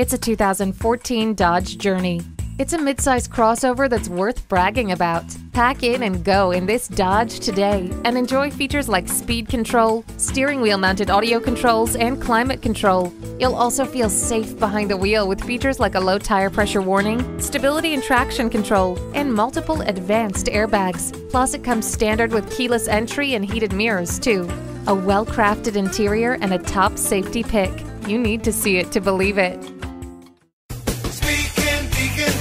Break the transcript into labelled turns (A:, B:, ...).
A: It's a 2014 Dodge Journey. It's a midsize crossover that's worth bragging about. Pack in and go in this Dodge today and enjoy features like speed control, steering wheel mounted audio controls, and climate control. You'll also feel safe behind the wheel with features like a low tire pressure warning, stability and traction control, and multiple advanced airbags. Plus, it comes standard with keyless entry and heated mirrors, too. A well crafted interior and a top safety pick. You need to see it to believe it.